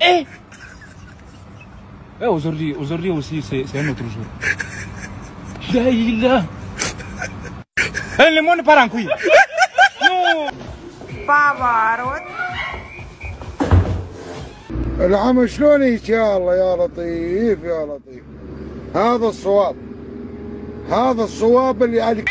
Eh eh, aujourd'hui, aujourd'hui aussi, c'est un autre jour. Laïla eh, Le monde part en couille. Non بابا العم شلون ان شاء الله يا لطيف يا لطيف هذا الصواب هذا الصواب اللي عليك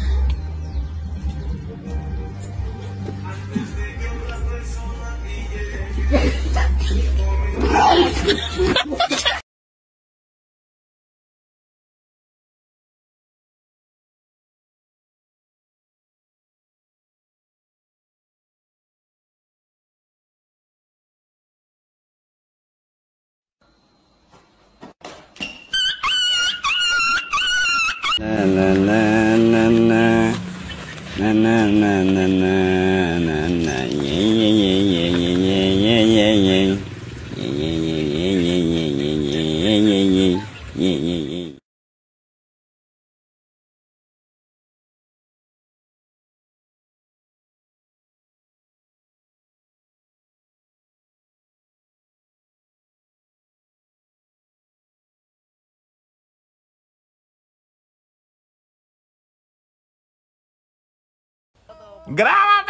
Grava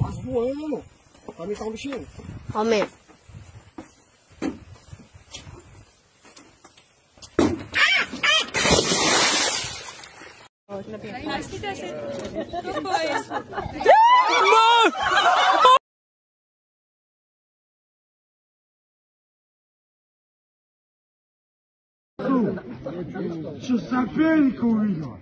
Tá voando. Vai me tá um bichinho. Aumenta. no! Что соперника увидела?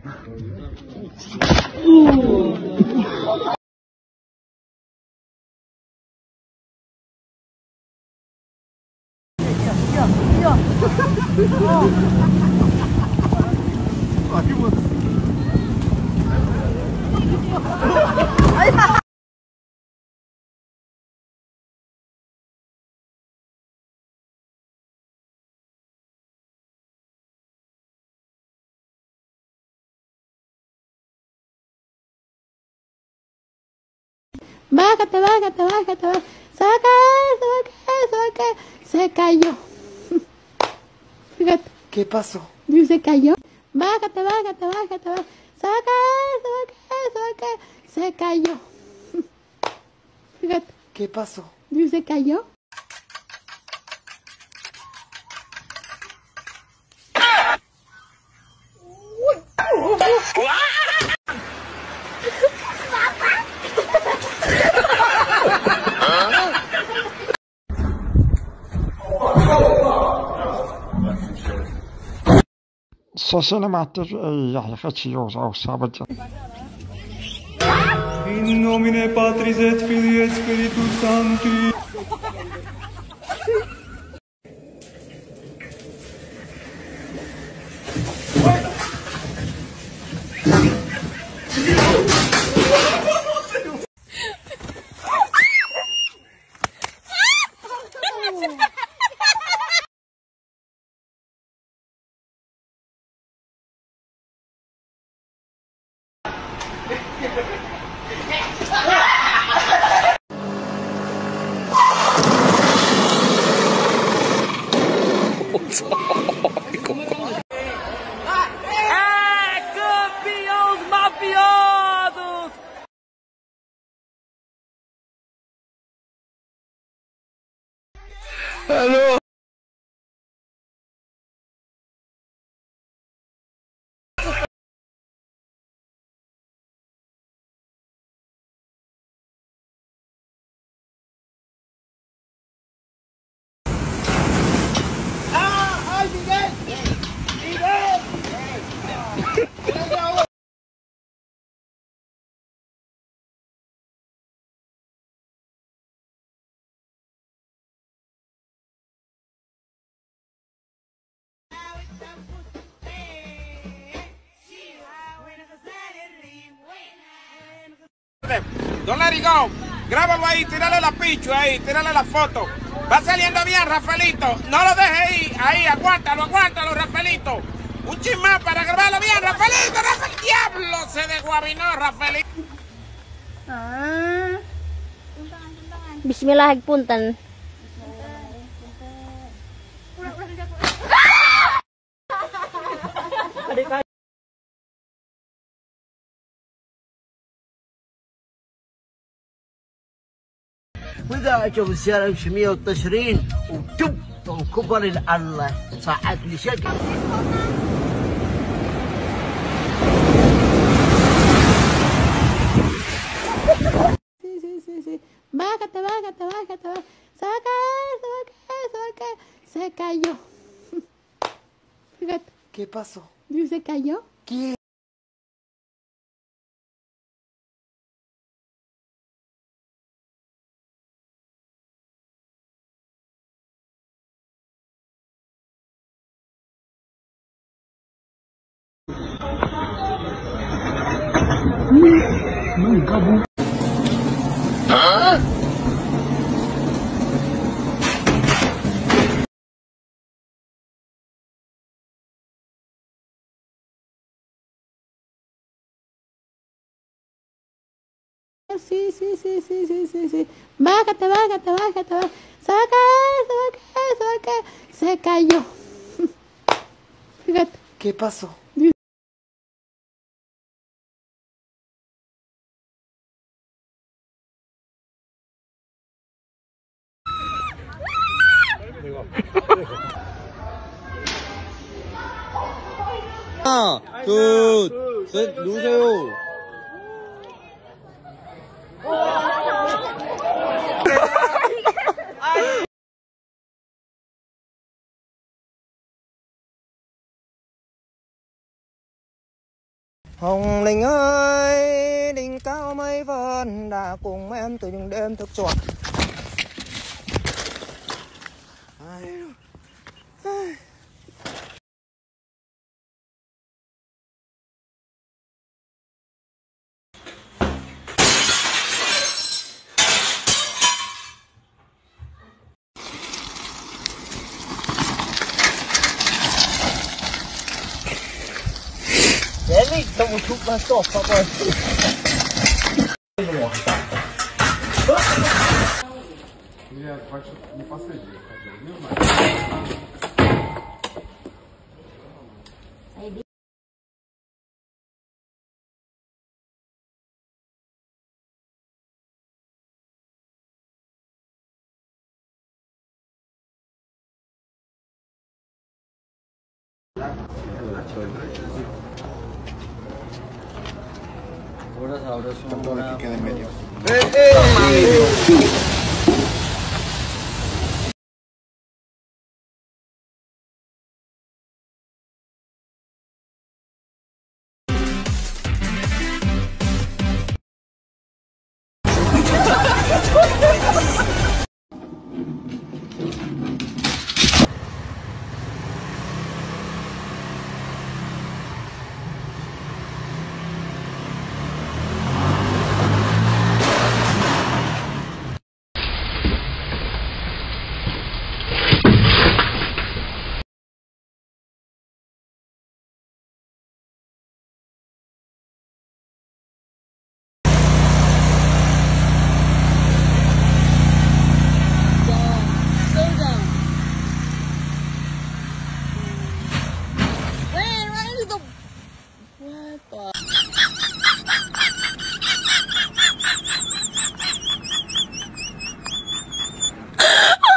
Bájate, bájate, bájate, bájate. Saca, saca, saca. Se cayó. Fíjate. ¿Qué pasó? Y se cayó. Bájate, bájate, bájate, bájate. Saca, saca, saca. Se cayó. Fíjate. ¿Qué pasó? Y se cayó. السلسلة مع يحيى خاتشيوز أو الصعبة In nomine Patris et Filii et Spiritus Sancti Don Larigón, grábalo ahí, tírale la pichu ahí, tírale la foto. Va saliendo bien, Rafaelito. No lo deje ahí, ahí, aguántalo, aguántalo, Rafaelito. Un chismán para grabarlo bien, Rafaelito, Rafael Diablo se desguabinó, Rafaelito. Ah. Bismillahirrahmanirrahim. وإذا أجوا السياره يمشي 120 وتب وكبر الله صعد لي شقه باكت باكت باكت باكت باكت باكت باكت باكت باكت باكت ¿Ah? Sí, sí, sí, sí, sí, sí, sí. Bájate, bájate, bájate, bájate. Se va a caer, se va a caer, se va a caer. Se cayó. Fíjate. ¿Qué pasó? 하나, 둘, 셋, 누구세요? Hồng Linh ơi, đỉnh cao mây vân đã cùng em từ những đêm thức chuột. Продолжение следует. Ahora, ahora que quede medio. ¡Eh, eh!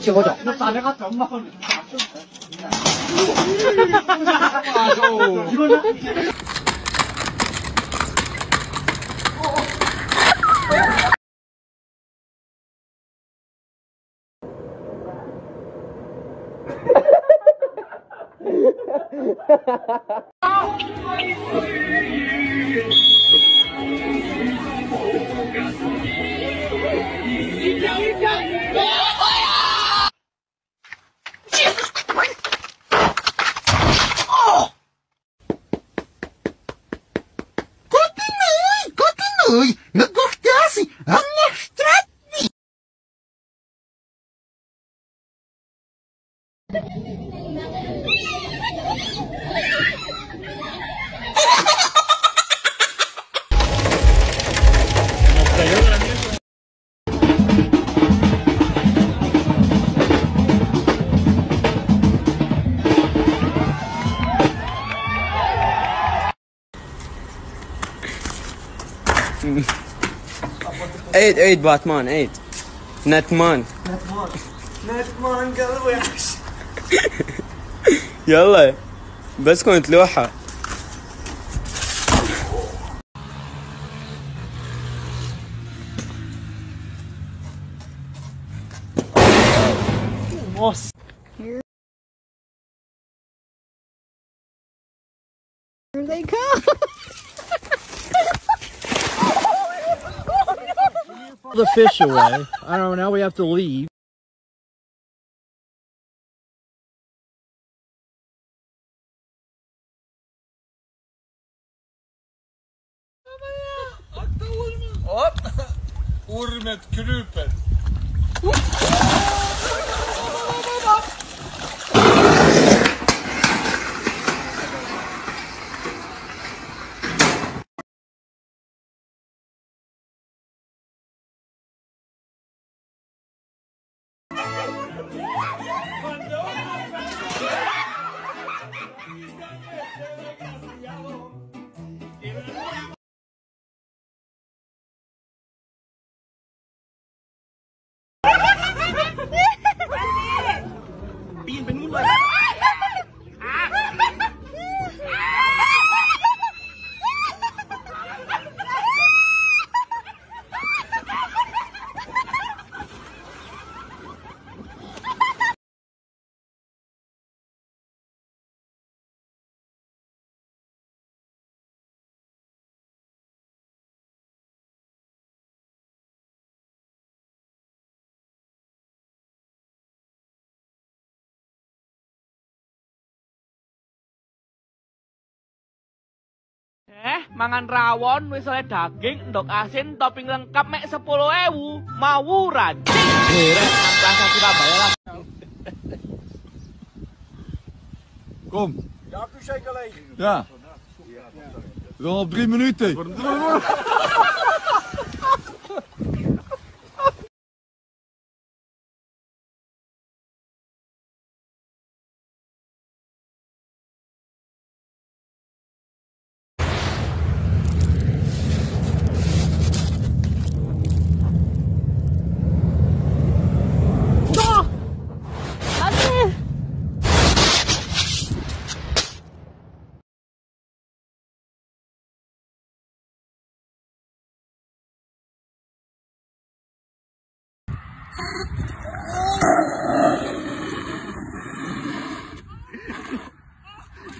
切我脚。那 咋的？还怎么混？eight eight Batman eight Netman. Netman. Netman يلا بس كنت لوحة Here they come. the fish away. I don't know. Now we have to leave. Ormet kryper. Eh, mangan rawon oleh daging, endok asin, topping lengkap mek 10.000. Mawuran. Direk nang Plaza Surabaya lah. Kom. Ja. We gaan op drie minuten.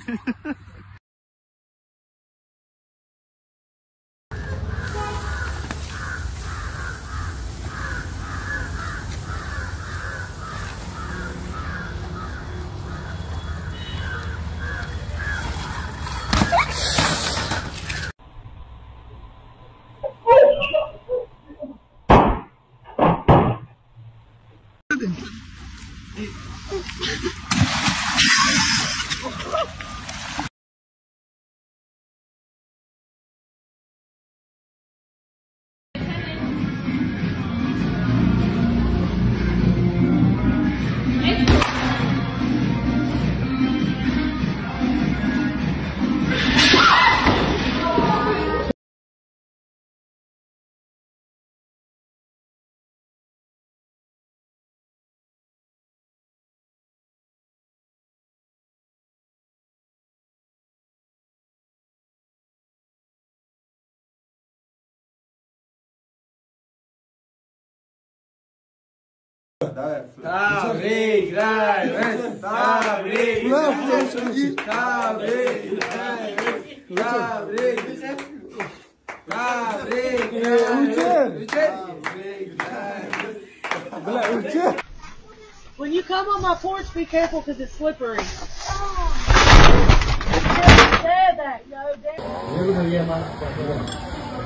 Ha ha ha. When you come on my porch, be careful because it's slippery. Oh. Said that, yo, damn.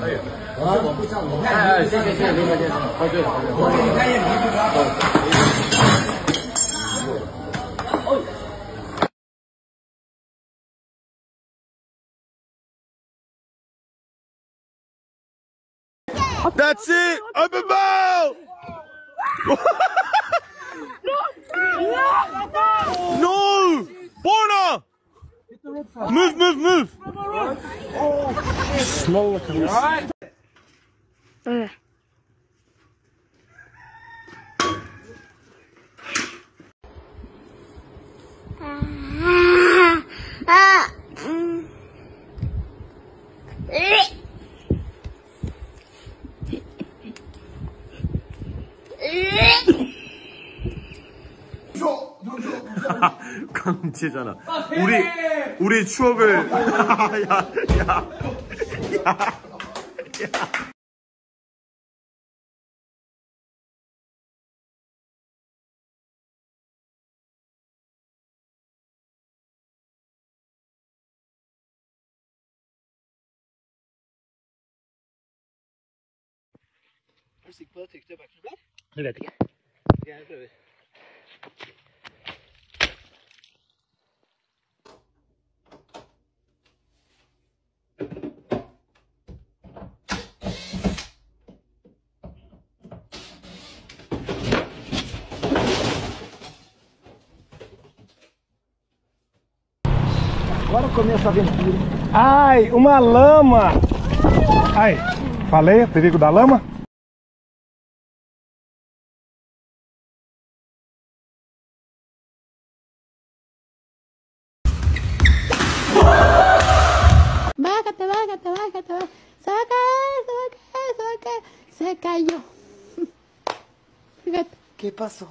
我们不上，我看。哎，先生，先生，先生，我给你看一眼皮肤啊。That's it! Up and bow! No! No! no, No. No. No. No. No. No. Move, move, move. Oh, Small looking. 사람 훔치잖아 우리 우리 추억을 야야야 야, 야, 야. Jeg er sikker på at jeg trykte backstroken. Det vet jeg ikke. Jeg prøver. começa a aventura. Ai, uma lama! Ai, falei, perigo da lama? Bácate, bácate, bácate, bácate. Se vai se caiu. O que passou?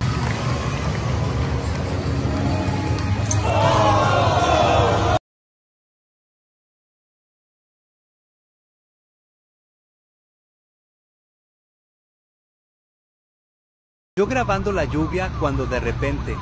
Yo grabando la lluvia cuando de repente.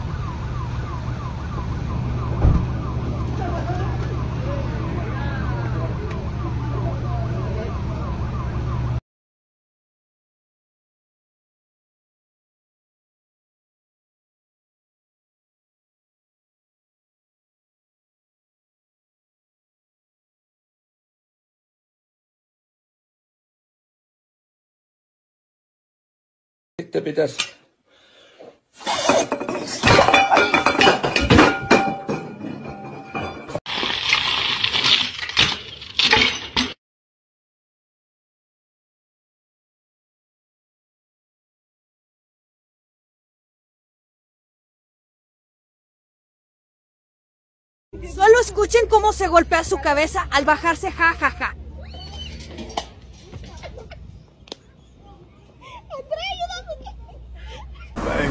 Solo escuchen cómo se golpea su cabeza al bajarse, ja, ja, ja.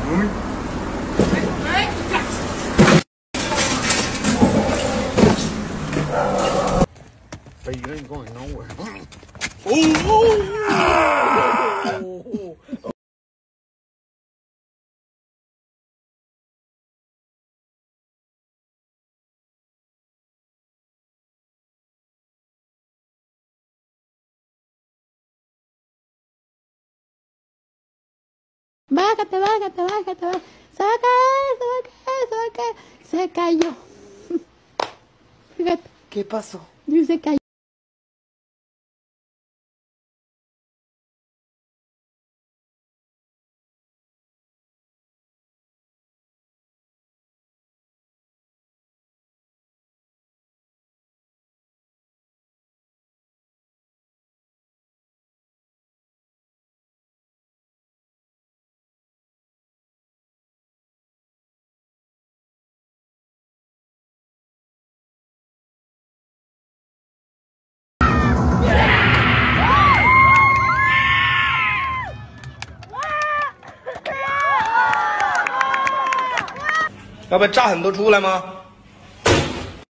Hey, you ain't going nowhere. bájate, bájate, bájate, bájate. Saca eso, saca eso, saca. Se cayó. Fíjate. ¿Qué pasó? Se cayó. 要不炸很多出来吗？